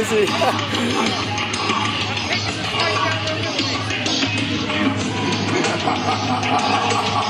ですよ Ha ha ha ha ha!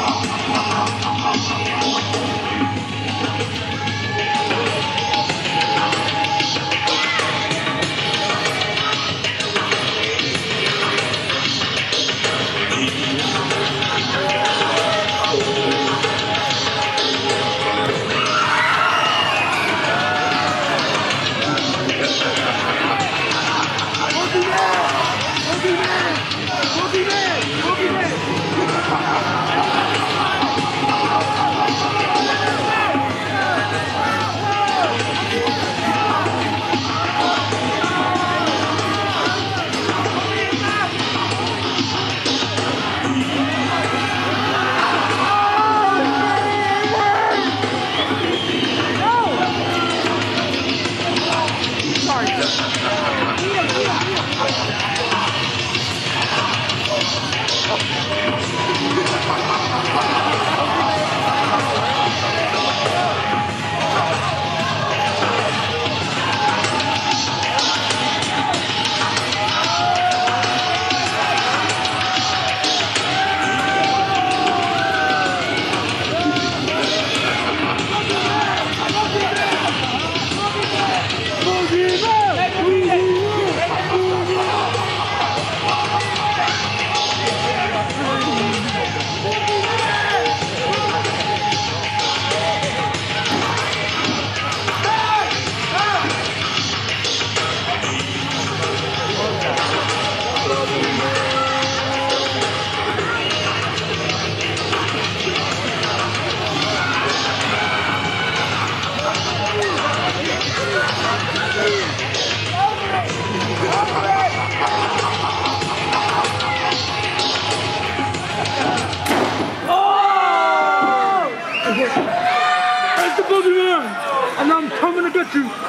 Get you!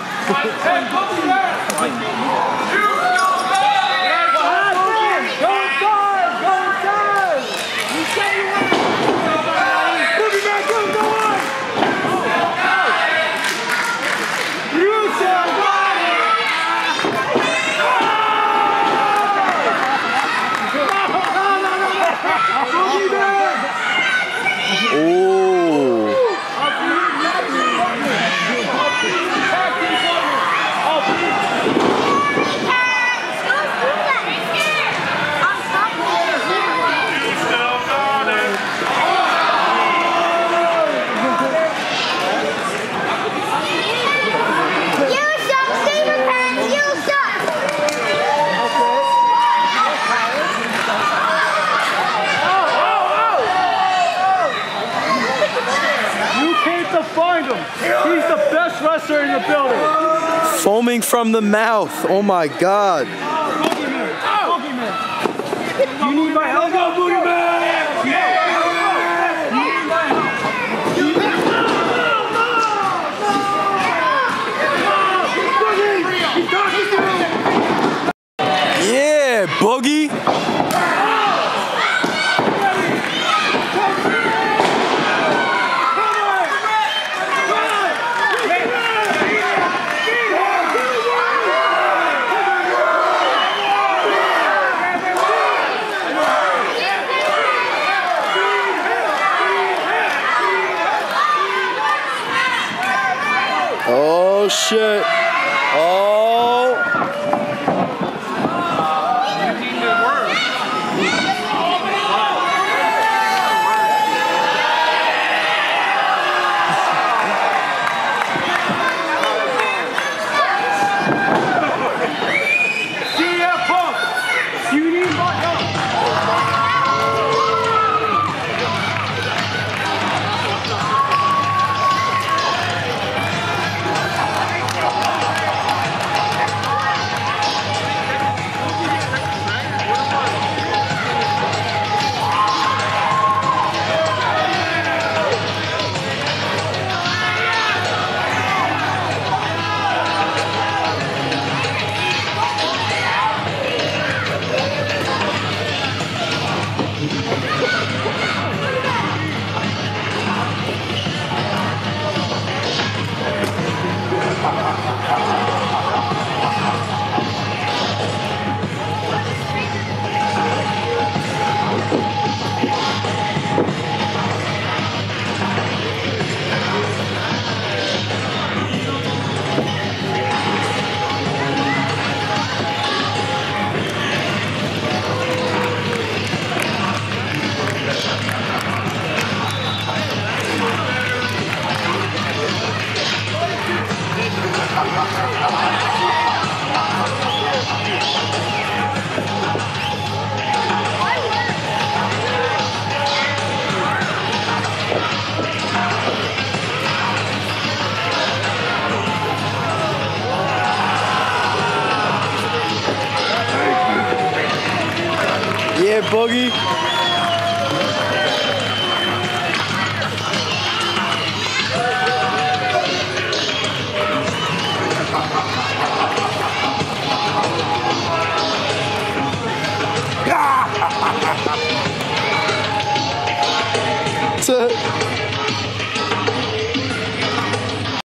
He's the best wrestler in the building. Foaming from the mouth. Oh my god. Boogeyman. Boogeyman. You need my help? Go, Boogeyman! Yeah, Boogie. Oh shit. Oh. Yeah, Boogie.